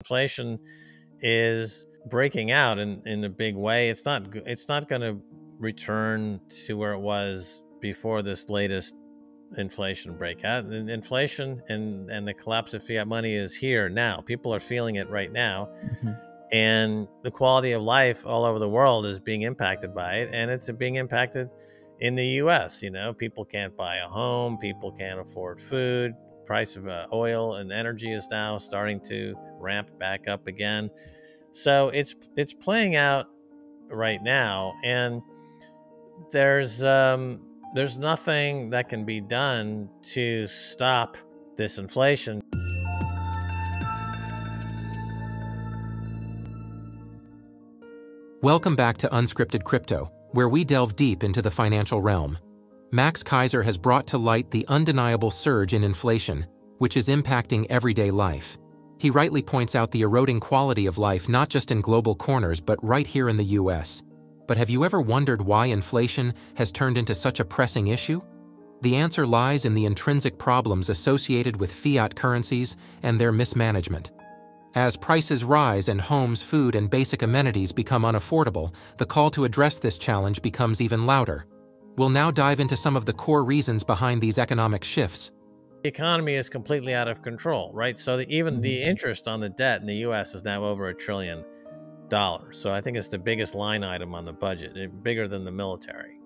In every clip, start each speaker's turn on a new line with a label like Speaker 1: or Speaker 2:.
Speaker 1: Inflation is breaking out in, in a big way. It's not it's not going to return to where it was before this latest inflation breakout. And inflation and and the collapse of fiat money is here now. People are feeling it right now. Mm-hmm. And the quality of life all over the world is being impacted by it and it's being impacted in the US, you know, people can't buy a home, people can't afford food, price of uh, oil and energy is now starting to ramp back up again. So it's it's playing out right now and there's um there's nothing that can be done to stop this inflation.
Speaker 2: Welcome back to Unscripted Crypto, where we delve deep into the financial realm. Max Keiser has brought to light the undeniable surge in inflation, which is impacting everyday life. He rightly points out the eroding quality of life not just in global corners but right here in the US. But have you ever wondered why inflation has turned into such a pressing issue? The answer lies in the intrinsic problems associated with fiat currencies and their mismanagement. As prices rise and homes, food, and basic amenities become unaffordable, the call to address this challenge becomes even louder. We'll now dive into some of the core reasons behind these economic shifts.
Speaker 1: The economy is completely out of control, right? So the, even the mm-hmm. interest on the debt in the US is now over a trillion dollars. So I think it's the biggest line item on the budget, eh, bigger than the military.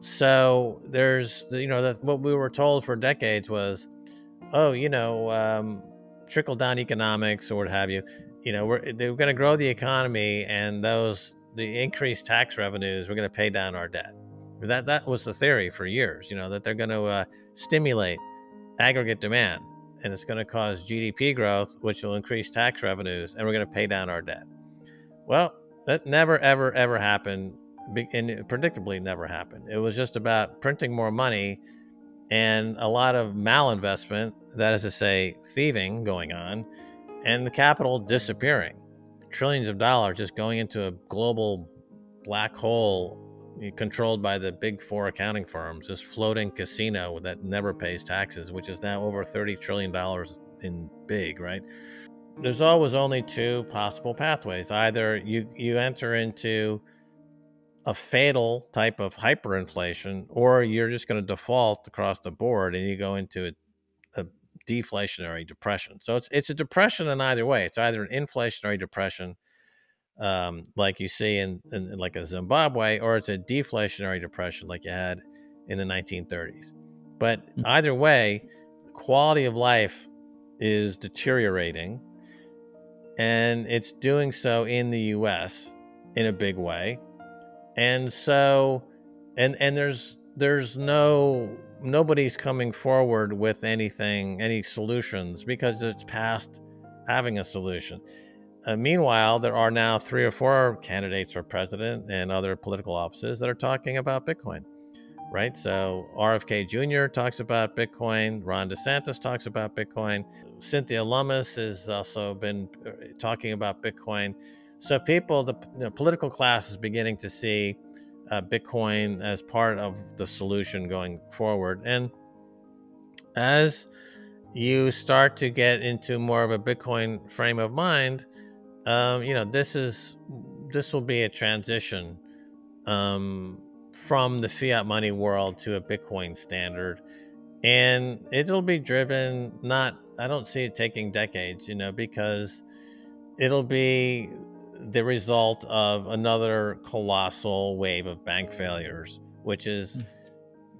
Speaker 1: So there's, you know, that what we were told for decades was, oh, you know, um, trickle down economics or what have you. You know, we're they're going to grow the economy, and those the increased tax revenues, we're going to pay down our debt. That that was the theory for years. You know, that they're going to uh, stimulate aggregate demand, and it's going to cause GDP growth, which will increase tax revenues, and we're going to pay down our debt. Well, that never, ever, ever happened, and predictably never happened. It was just about printing more money and a lot of malinvestment, that is to say, thieving going on, and the capital disappearing. Trillions of dollars just going into a global black hole Eh, controlled by the big four accounting firms, this floating casino that never pays taxes, which is now over $30 trillion in big, right? there's always only two possible pathways. Either you you enter into a fatal type of hyperinflation, or you're just going to default across the board and you go into a, a, deflationary depression. So it's it's a depression in either way. It's either an inflationary depression, um, like you see in, in, in like a Zimbabwe, or it's a deflationary depression like you had in the 1930s. But hmm. either way, the quality of life is deteriorating and it's doing so in the US in a big way. And so and and there's there's no nobody's coming forward with anything any solutions because it's past having a solution. Uh, meanwhile, there are now three or four candidates for president and other political offices that are talking about Bitcoin right? So RFK Jr. talks about Bitcoin. Ron DeSantis talks about Bitcoin. Cynthia Lummis has also been uh, talking about Bitcoin. So people, the you know, political class is beginning to see uh, Bitcoin as part of the solution going forward. And as you start to get into more of a Bitcoin frame of mind, um, you know this is this will be a transition um, from the fiat money world to a Bitcoin standard. And it'll be driven not, I don't see it taking decades, you know, because it'll be the result of another colossal wave of bank failures, which is hmm.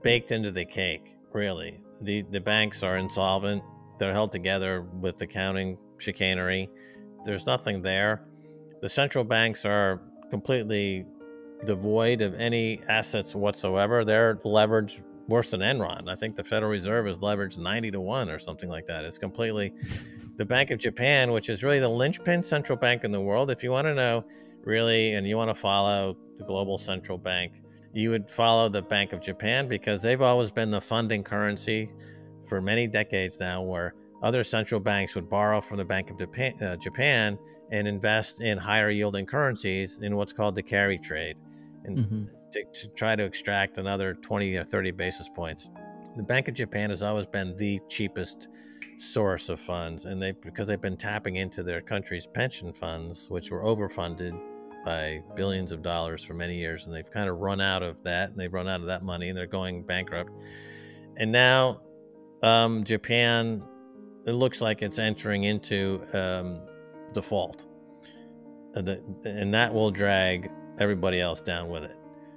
Speaker 1: baked into the cake, really. The, the banks are insolvent, they're held together with accounting chicanery. There's nothing there. The central banks are completely devoid of any assets whatsoever. They're leveraged worse than Enron. I think the Federal Reserve is leveraged 90 to 1 or something like that. It's completely the Bank of Japan, which is really the linchpin central bank in the world. If you want to know really and you want to follow the global central bank, you would follow the Bank of Japan because they've always been the funding currency for many decades now where other central banks would borrow from the Bank of Japan, uh, Japan and invest in higher yielding currencies in what's called the carry trade and mm-hmm. to, to try to extract another 20 or 30 basis points. The Bank of Japan has always been the cheapest source of funds, and they because they've been tapping into their country's pension funds, which were overfunded by billions of dollars for many years, and they've kind of run out of that, and they've run out of that money, and they're going bankrupt. And now, um, Japan, it looks like it's entering into um, default, and, that will drag everybody else down with it.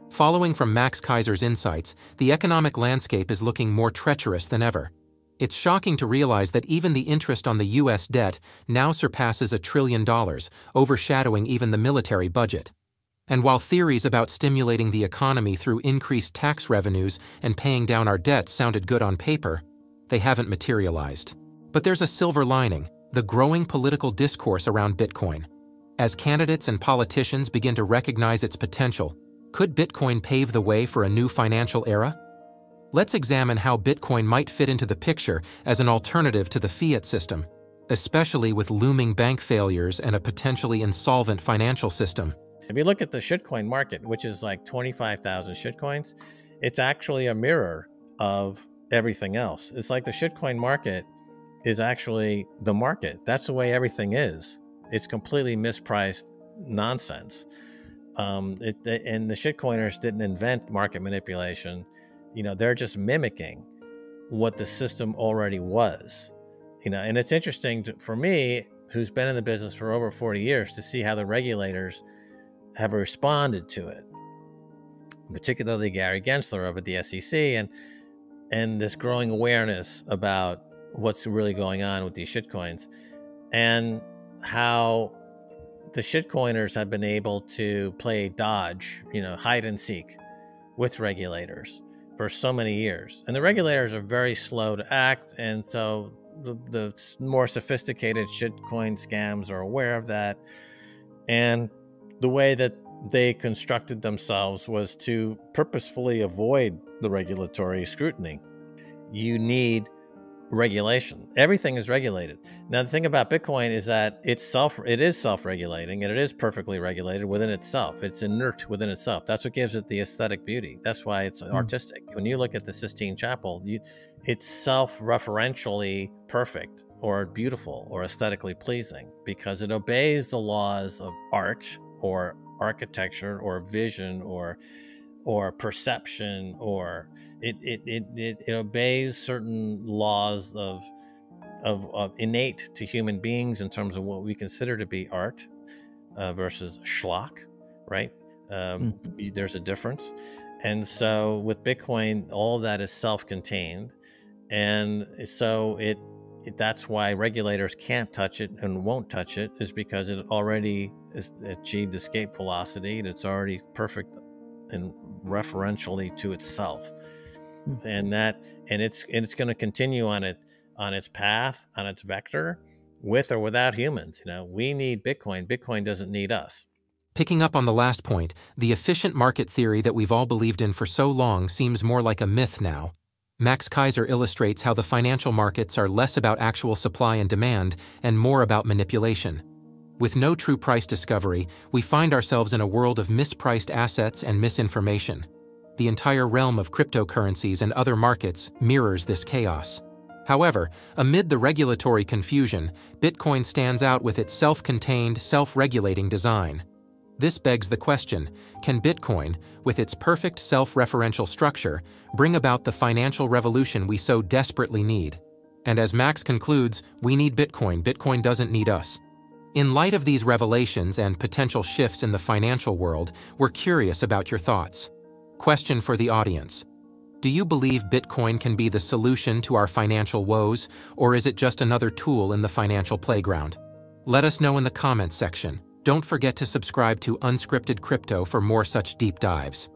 Speaker 2: Following from Max Keiser's insights, the economic landscape is looking more treacherous than ever. It's shocking to realize that even the interest on the U.S. debt now surpasses a trillion dollars, overshadowing even the military budget. And while theories about stimulating the economy through increased tax revenues and paying down our debts sounded good on paper, they haven't materialized. But there's a silver lining the growing political discourse around Bitcoin. As candidates and politicians begin to recognize its potential, could Bitcoin pave the way for a new financial era? Let's examine how Bitcoin might fit into the picture as an alternative to the fiat system, especially with looming bank failures and a potentially insolvent financial system.
Speaker 1: If you look at the shitcoin market, which is like 25,000 shitcoins, it's actually a mirror of everything else. It's like the shitcoin market is actually the market. That's the way everything is. It's completely mispriced nonsense. Um, it, and the shitcoiners didn't invent market manipulation you know they're just mimicking what the system already was you know and it's interesting to, for me who's been in the business for over 40 years to see how the regulators have responded to it particularly gary gensler over at the sec and and this growing awareness about what's really going on with these shitcoins and how the shitcoiners have been able to play dodge you know hide and seek with regulators for so many years. And the regulators are very slow to act. And so the, the more sophisticated shitcoin scams are aware of that. And the way that they constructed themselves was to purposefully avoid the regulatory scrutiny. You need regulation. Everything is regulated. Now the thing about Bitcoin is that it's self it is self-regulating and it is perfectly regulated within itself. It's inert within itself. That's what gives it the aesthetic beauty. That's why it's mm. artistic. When you look at the Sistine Chapel, you it's self-referentially perfect or beautiful or aesthetically pleasing because it obeys the laws of art or architecture or vision or or perception or it it, it, it, it obeys certain laws of, of, of innate to human beings in terms of what we consider to be art uh, versus schlock right? Um, mm-hmm. there's a difference. And so with bitcoin all of that is self-contained. And so it, it that's why regulators can't touch it and won't touch it is because it already is achieved escape velocity and it's already perfect and referentially to itself mm-hmm. and that and it's and it's going to continue on it on its path on its vector with or without humans you know we need bitcoin bitcoin doesn't need us
Speaker 2: Picking up on the last point, the efficient market theory that we've all believed in for so long seems more like a myth now. Max Keiser illustrates how the financial markets are less about actual supply and demand and more about manipulation. With no true price discovery, we find ourselves in a world of mispriced assets and misinformation. The entire realm of cryptocurrencies and other markets mirrors this chaos. However, amid the regulatory confusion, Bitcoin stands out with its self-contained, self-regulating design. This begs the question, can Bitcoin, with its perfect self-referential structure, bring about the financial revolution we so desperately need? And as Max concludes, we need Bitcoin, Bitcoin doesn't need us. In light of these revelations and potential shifts in the financial world, we're curious about your thoughts. Question for the audience. Do you believe Bitcoin can be the solution to our financial woes, or is it just another tool in the financial playground? Let us know in the comments section. Don't forget to subscribe to Unscripted Crypto for more such deep dives.